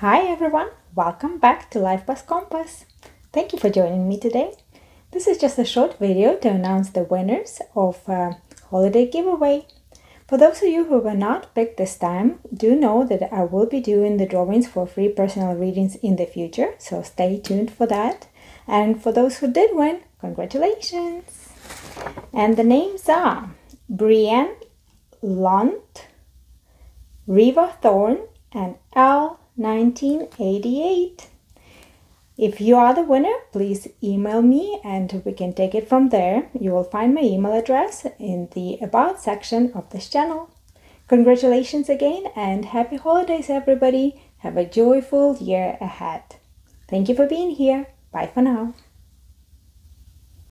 Hi everyone, welcome back to Lifepath Compass. Thank you for joining me today. This is just a short video to announce the winners of a holiday giveaway. For those of you who were not picked this time, do know that I will be doing the drawings for free personal readings in the future, so stay tuned for that. And for those who did win, congratulations! And the names are Brienne Lunt, Riva Thorne, and Al 1988. If you are the winner, please email me and we can take it from there. You will find my email address in the About section of this channel. Congratulations again and happy holidays, everybody. Have a joyful year ahead. Thank you for being here. Bye for now.